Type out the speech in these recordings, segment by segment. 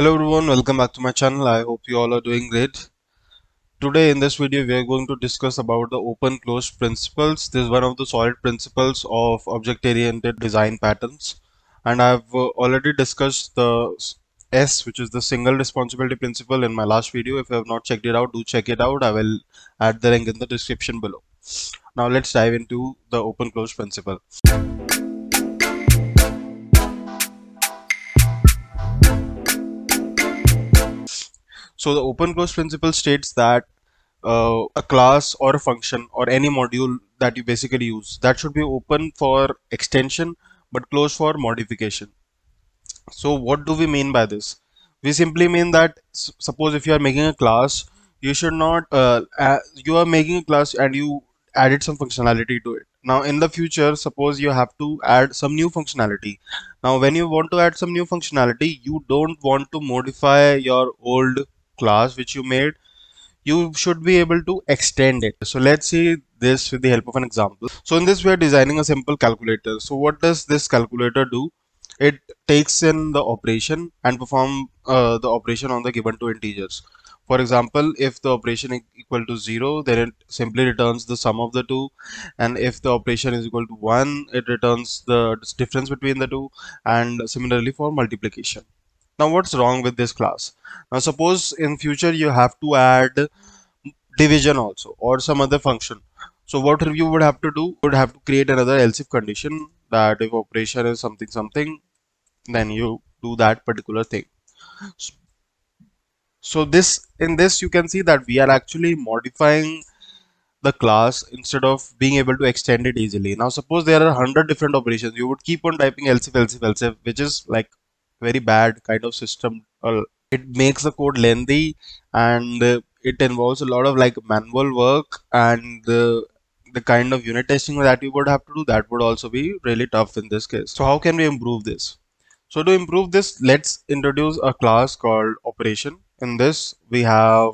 Hello everyone, welcome back to my channel. I hope you all are doing great. Today in this video we are going to discuss about the open closed principles. This is one of the solid principles of object oriented design patterns and I've uh, already discussed the S which is the single responsibility principle in my last video. If you have not checked it out, do check it out. I will add the link in the description below. Now let's dive into the open closed principle. So the open close principle states that uh, a class or a function or any module that you basically use that should be open for extension but closed for modification. So what do we mean by this? We simply mean that suppose if you are making a class, you should not uh, you are making a class and you added some functionality to it. Now in the future, suppose you have to add some new functionality. Now when you want to add some new functionality, you don't want to modify your old class which you made you should be able to extend it. So let's see this with the help of an example. So in this we are designing a simple calculator. So what does this calculator do? It takes in the operation and perform uh, the operation on the given two integers. For example if the operation is equal to 0 then it simply returns the sum of the two. And if the operation is equal to 1 it returns the difference between the two. And similarly for multiplication now what's wrong with this class? Now suppose in future you have to add division also or some other function. So what you would have to do? Would have to create another else if condition that if operation is something something then you do that particular thing. So this in this you can see that we are actually modifying the class instead of being able to extend it easily. Now suppose there are 100 different operations. You would keep on typing else if else if else if which is like very bad kind of system. Uh, it makes the code lengthy and uh, it involves a lot of like manual work and the the kind of unit testing that you would have to do that would also be really tough in this case. So how can we improve this? So to improve this let's introduce a class called operation. In this we have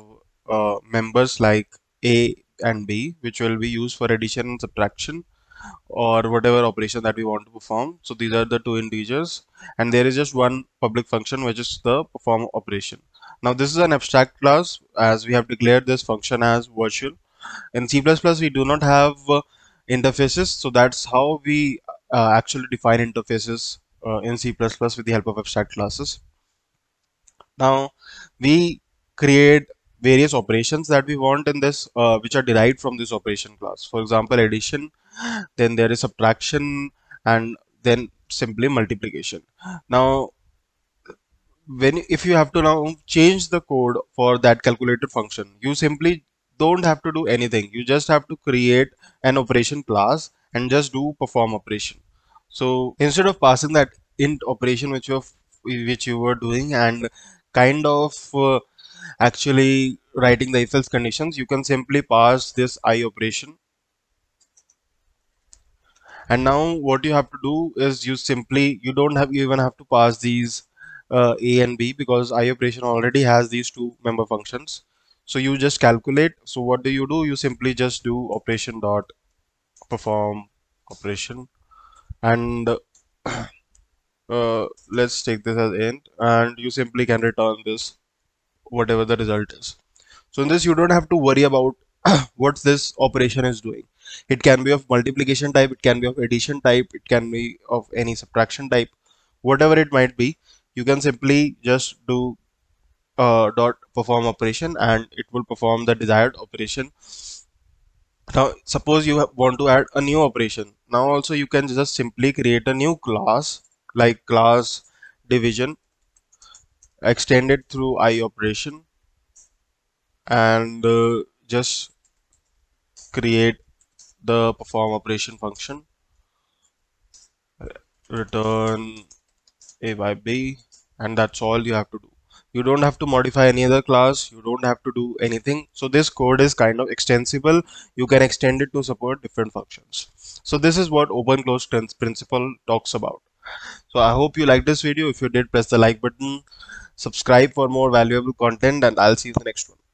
uh, members like a and b which will be used for addition and subtraction or whatever operation that we want to perform. So these are the two integers. And there is just one public function which is the perform operation. Now this is an abstract class as we have declared this function as virtual. In C++ we do not have uh, interfaces. So that's how we uh, actually define interfaces uh, in C++ with the help of abstract classes. Now we create various operations that we want in this uh, which are derived from this operation class. For example addition then there is subtraction and then simply multiplication. Now when if you have to now change the code for that calculated function you simply don't have to do anything. You just have to create an operation class and just do perform operation. So instead of passing that int operation which you which you were doing and kind of uh, actually writing the if else conditions you can simply pass this i operation and now what you have to do is you simply you don't have you even have to pass these uh, a and b because i operation already has these two member functions. So you just calculate. So what do you do? You simply just do operation dot perform operation. And uh, let's take this as int and you simply can return this whatever the result is. So in this you don't have to worry about what this operation is doing it can be of multiplication type it can be of addition type it can be of any subtraction type. Whatever it might be you can simply just do uh, dot perform operation and it will perform the desired operation. Now suppose you want to add a new operation. Now also you can just simply create a new class like class division extend it through i operation and uh, just create the perform operation function. Return a by b and that's all you have to do. You don't have to modify any other class. You don't have to do anything. So this code is kind of extensible. You can extend it to support different functions. So this is what open close principle talks about. So i hope you liked this video. If you did press the like button. Subscribe for more valuable content and i'll see you in the next one